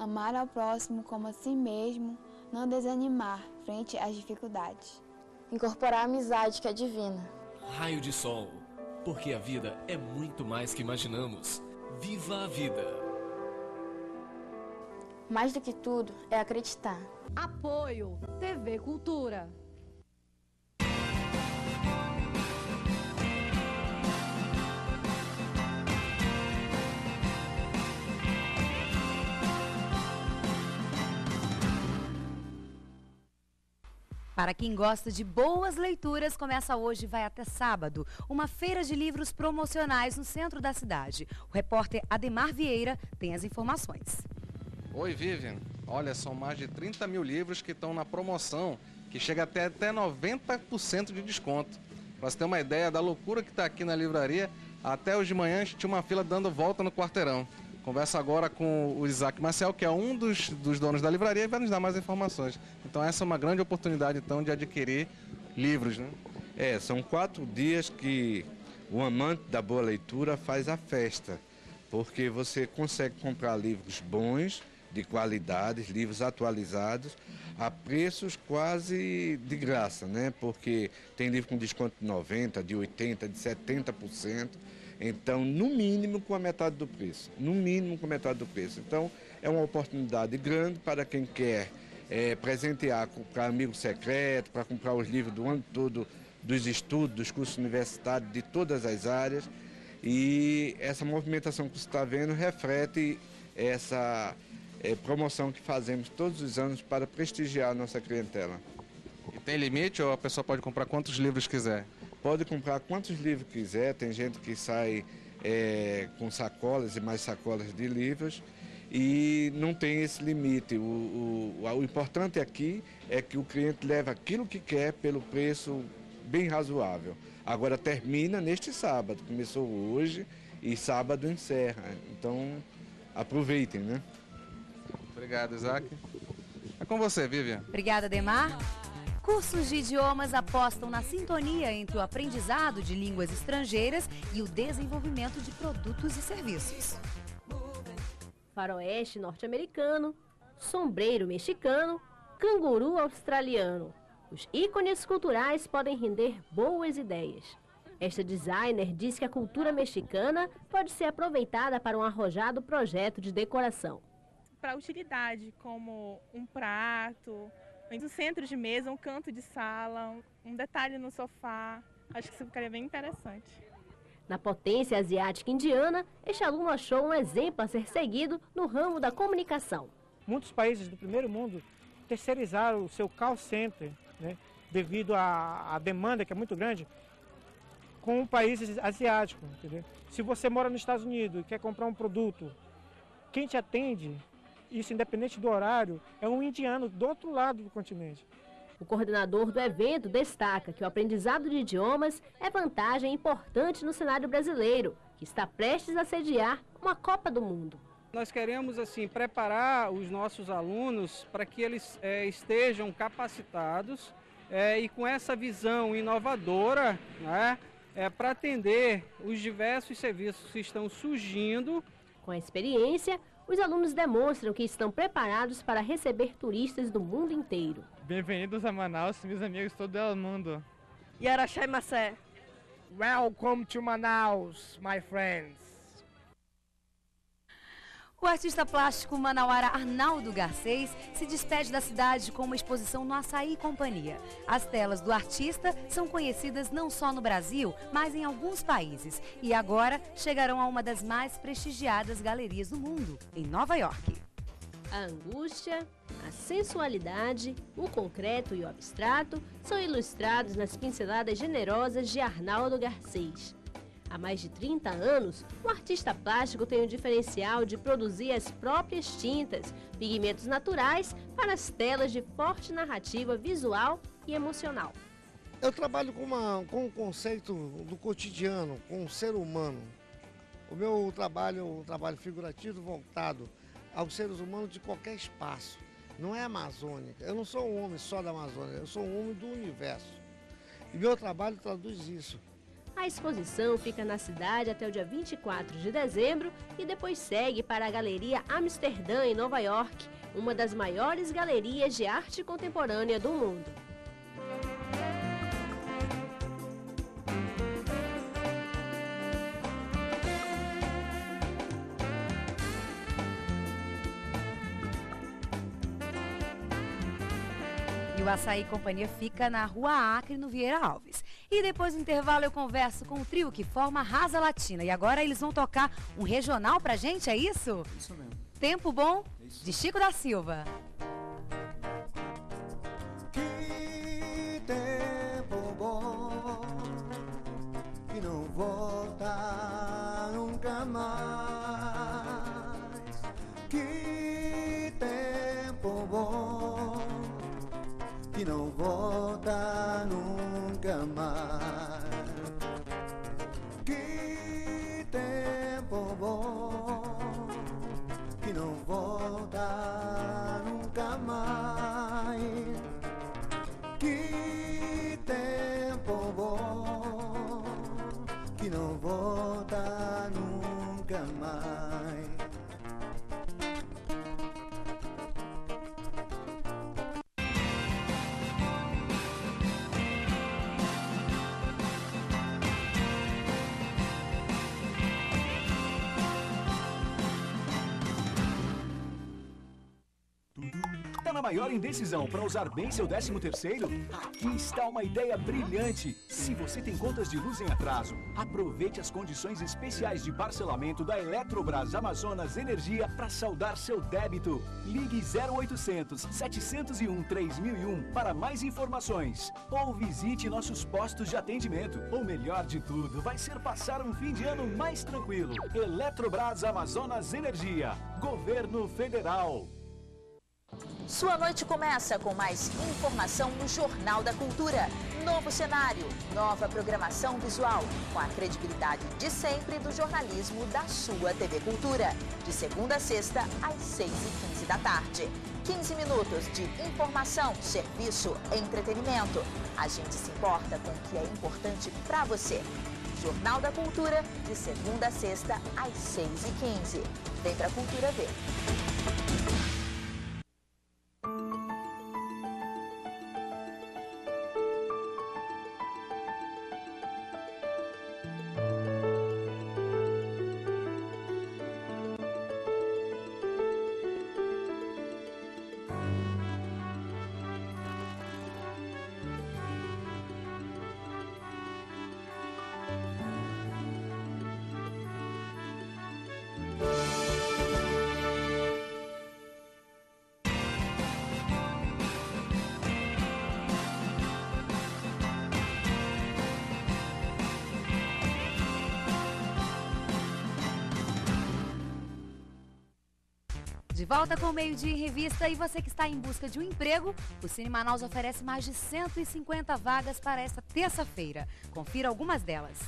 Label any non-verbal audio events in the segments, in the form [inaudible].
amar ao próximo como a si mesmo, não desanimar frente às dificuldades. Incorporar a amizade que é divina. Raio de sol, porque a vida é muito mais que imaginamos. Viva a vida! Mais do que tudo, é acreditar. Apoio TV Cultura. Para quem gosta de boas leituras, começa hoje e vai até sábado uma feira de livros promocionais no centro da cidade. O repórter Ademar Vieira tem as informações. Oi, Vivian. Olha, são mais de 30 mil livros que estão na promoção, que chega até, até 90% de desconto. Para você ter uma ideia da loucura que está aqui na livraria, até hoje de manhã tinha uma fila dando volta no quarteirão. Conversa agora com o Isaac Marcel, que é um dos, dos donos da livraria, e vai nos dar mais informações. Então essa é uma grande oportunidade então de adquirir livros, né? É, são quatro dias que o amante da boa leitura faz a festa, porque você consegue comprar livros bons, de qualidade, livros atualizados, a preços quase de graça, né? Porque tem livro com desconto de 90%, de 80%, de 70%. Então, no mínimo com a metade do preço. No mínimo com a metade do preço. Então, é uma oportunidade grande para quem quer é, presentear para amigo secreto, para comprar os livros do ano todo dos estudos, dos cursos universitários, de todas as áreas. E essa movimentação que você está vendo reflete essa é, promoção que fazemos todos os anos para prestigiar a nossa clientela. E tem limite ou a pessoa pode comprar quantos livros quiser? Pode comprar quantos livros quiser, tem gente que sai é, com sacolas e mais sacolas de livros e não tem esse limite. O, o, o, importante aqui é que o cliente leva aquilo que quer pelo preço bem razoável. Agora termina neste sábado, começou hoje e sábado encerra. Então aproveitem, né? Obrigado, Isaac. É com você, Vivian. Obrigada, Demar. Cursos de idiomas apostam na sintonia entre o aprendizado de línguas estrangeiras e o desenvolvimento de produtos e serviços. Faroeste norte-americano, sombreiro mexicano, canguru australiano. Os ícones culturais podem render boas ideias. Esta designer diz que a cultura mexicana pode ser aproveitada para um arrojado projeto de decoração. Para utilidade, como um prato, um centro de mesa, um canto de sala, um detalhe no sofá. Acho que isso ficaria bem interessante. Na potência asiática indiana, este aluno achou um exemplo a ser seguido no ramo da comunicação. Muitos países do primeiro mundo terceirizaram o seu call center, né, devido à, à demanda que é muito grande, com países asiáticos. Entendeu? Se você mora nos Estados Unidos e quer comprar um produto, quem te atende isso independente do horário, é um indiano do outro lado do continente. O coordenador do evento destaca que o aprendizado de idiomas é vantagem importante no cenário brasileiro, que está prestes a sediar uma Copa do Mundo. Nós queremos assim preparar os nossos alunos para que eles é, estejam capacitados é, e com essa visão inovadora né, é, para atender os diversos serviços que estão surgindo. Com a experiência, os alunos demonstram que estão preparados para receber turistas do mundo inteiro. Bem-vindos a Manaus, meus amigos todo o mundo. Yarachai Massé. Welcome to Manaus, my friends. O artista plástico manauara Arnaldo Garcês se despede da cidade com uma exposição no Açaí Companhia. As telas do artista são conhecidas não só no Brasil, mas em alguns países. E agora chegarão a uma das mais prestigiadas galerias do mundo, em Nova York. A angústia, a sensualidade, o concreto e o abstrato são ilustrados nas pinceladas generosas de Arnaldo Garcês. Há mais de 30 anos, o artista plástico tem o diferencial de produzir as próprias tintas, pigmentos naturais para as telas de forte narrativa visual e emocional. Eu trabalho com, uma, com um conceito do cotidiano, com o ser humano. O meu trabalho é um trabalho figurativo voltado aos seres humanos de qualquer espaço. Não é amazônica. Eu não sou um homem só da Amazônia, eu sou um homem do universo. E meu trabalho traduz isso A exposição fica na cidade até o dia 24 de dezembro e depois segue para a Galeria Amsterdã, em Nova York, uma das maiores galerias de arte contemporânea do mundo. E o Açaí Companhia fica na Rua Acre, no Vieira Alves. E depois do intervalo eu converso com o trio que forma a Rasa Latina. E agora eles vão tocar um regional pra gente, é isso? Isso mesmo. Tempo bom? De Chico da Silva. Maior indecisão para usar bem seu 13 terceiro? Aqui está uma ideia brilhante. Se você tem contas de luz em atraso, aproveite as condições especiais de parcelamento da Eletrobras Amazonas Energia para saldar seu débito. Ligue 0800 701 3001 para mais informações ou visite nossos postos de atendimento. O melhor de tudo vai ser passar um fim de ano mais tranquilo. Eletrobras Amazonas Energia, Governo Federal. Sua noite começa com mais informação no Jornal da Cultura. Novo cenário, nova programação visual, com a credibilidade de sempre do jornalismo da sua TV Cultura. De segunda a sexta, às 6h15 da tarde. 15 minutos de informação, serviço, entretenimento. A gente se importa com o que é importante para você. Jornal da Cultura, de segunda a sexta, às 6h15. Vem pra Cultura ver. De volta com o Meio Dia em Revista e você que está em busca de um emprego, o Cine Manaus oferece mais de 150 vagas para esta terça-feira. Confira algumas delas.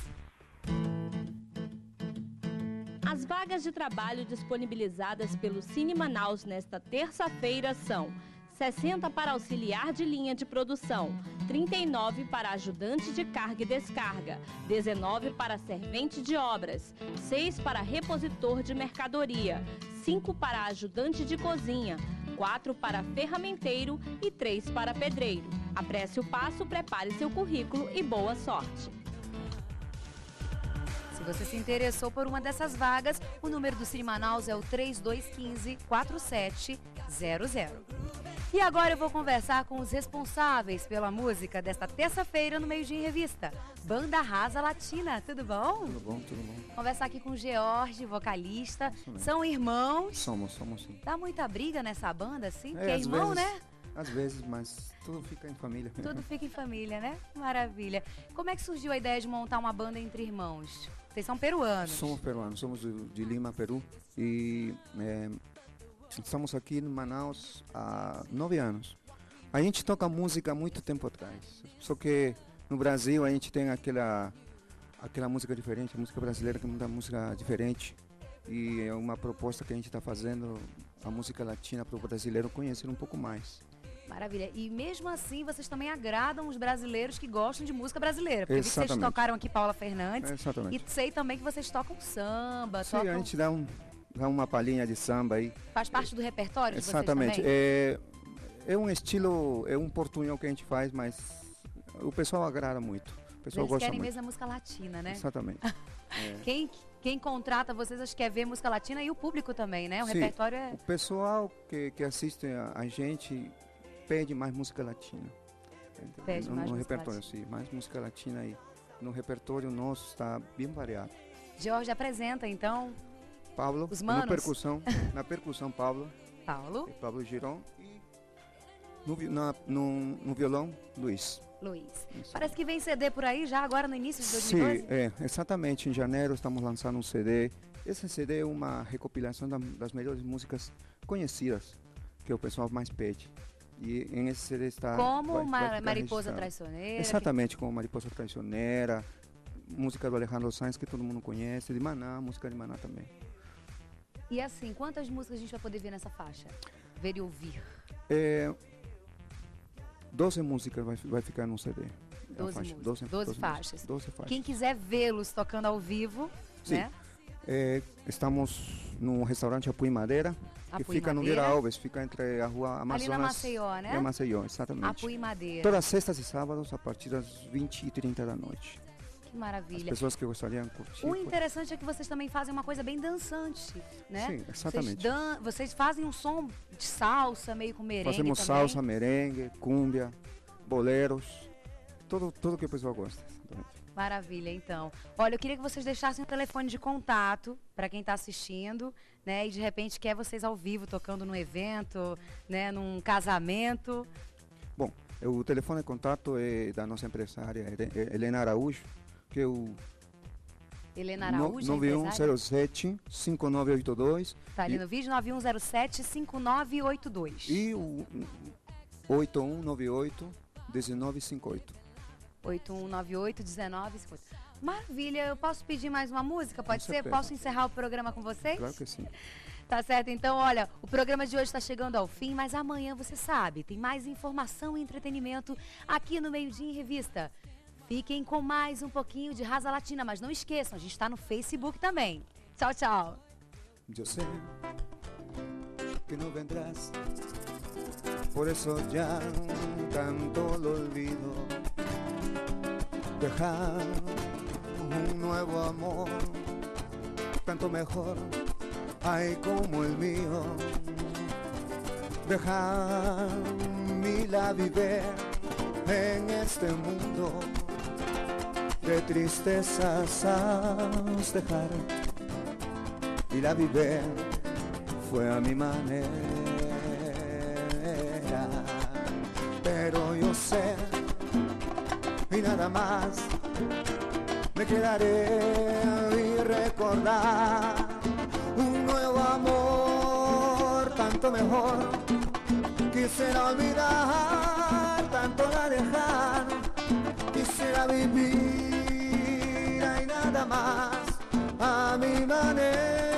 As vagas de trabalho disponibilizadas pelo Cine Manaus nesta terça-feira são 60 para auxiliar de linha de produção, 39 para ajudante de carga e descarga, 19 para servente de obras, 6 para repositor de mercadoria, 5 para ajudante de cozinha, 4 para ferramenteiro e 3 para pedreiro. Apresse o passo, prepare seu currículo e boa sorte. Se você se interessou por uma dessas vagas, o número do Cine Manaus é o 3215-4700. E agora eu vou conversar com os responsáveis pela música desta terça-feira no Meio Dia em Revista. Banda Rasa Latina, tudo bom? Tudo bom, tudo bom. Conversar aqui com o George, vocalista. São irmãos. Somos, somos sim. Dá muita briga nessa banda, assim? É, que é irmão, vezes- né? Às vezes, mas tudo fica em família. Tudo fica em família, né? Maravilha. Como é que surgiu a ideia de montar uma banda entre irmãos? Vocês são peruanos. Somos peruanos, somos de Lima, Peru. E é, estamos aqui em Manaus há nove anos. A gente toca música há muito tempo atrás. Só que no Brasil a gente tem aquela, aquela música diferente, a música brasileira que é uma música diferente. E é uma proposta que a gente está fazendo, a música latina para o brasileiro conhecer um pouco mais. Maravilha. E mesmo assim, vocês também agradam os brasileiros que gostam de música brasileira. Porque eu vi que vocês tocaram aqui Paula Fernandes. Exatamente. E sei também que vocês tocam samba, Sim, tocam... a gente dá, um, uma palhinha de samba aí. Faz parte do repertório Exatamente. É, é um estilo, é um portunhol que a gente faz, mas o pessoal agrada muito. O pessoal Eles gosta querem muito. mesmo a música latina, né? Exatamente. [laughs] É. Quem, quem contrata vocês, acho que quer ver música latina e o público também, né? O Sim, repertório é... O pessoal que, que assiste a, a gente pede mais música latina. Pede no, mais no música repertório, sim, mais música latina aí. No repertório nosso está bem variado. Jorge apresenta, então, Pablo, Os na manos. percussão, [laughs] na percussão Pablo, Paulo, Pablo Giron e no, na- no, no violão Luiz. Luiz. Parece que vem CD por aí já agora no início de Sim, 2012? é, exatamente. Em janeiro estamos lançando um CD. Esse CD é uma recopilação da- das melhores músicas conhecidas que o pessoal mais pede. E em esse CD está. Como vai- vai Mariposa registrado. Traiçoneira, Exatamente, como Mariposa Traicioneira, música do Alejandro Sanz que todo mundo conhece, de Maná, música de Maná também. E assim, quantas músicas a gente vai poder ver nessa faixa? Ver e ouvir. É, 12 músicas vai, vai ficar no CD. É a 12 faixa, músicas, 12, 12 músicas, faixas. 12 faixas. Quem quiser vê-los tocando ao vivo, Sim. né? É, estamos no restaurante Apuí Madeira, que Apuí fica no Madeira. Vira Alves, fica entre a rua Amazonas Ali na Maceió, né? e Maceió, exatamente. Apuí Madeira. Todas sextas e sábados, a partir das 20 e 30 da noite. Que As maravilha. pessoas que gostariam curtir. O interessante é que vocês também fazem uma coisa bem dançante, né? Sim, exatamente. Vocês, dan vocês fazem um som de salsa, meio com merengue Fazemos também. salsa, merengue, cúmbia, boleros, tudo, tudo que o pessoal gosta. Maravilha, então. Olha, eu queria que vocês deixassem um telefone de contato para quem está assistindo, né? E de repente quer vocês ao vivo tocando num evento, né? Num casamento. Bom, o telefone de contato é da nossa empresária Hele- Helena Araújo, que é o Helena Araújo, a empresária. 9107-5982 Tá ali no vídeo, 9107-5982. e o 8198-1958. 8198-1958. Maravilha, eu posso pedir mais uma música? Pode ser? Posso encerrar o programa com vocês? Claro que sim. [laughs] Tá certo, então olha, o programa de hoje está chegando ao fim, mas amanhã você sabe, tem mais informação e entretenimento aqui no Meio Dia em Revista. Fiquem com mais um pouquinho de Rasa Latina, mas não esqueçam, a gente está no Facebook também. Tchau, tchau. Yo sé que no vendrás, por eso ya tanto olvido. Dejar un nuevo amor, tanto mejor, hay como el mío. Dejar mi la viver en este mundo de tristezas has dejar y la viver fue a mi manera. Pero yo sé y nada más me quedaré y recordar un nuevo amor, tanto mejor. Quisiera olvidar, tanto la dejar. Quisiera vivir más a mi manera.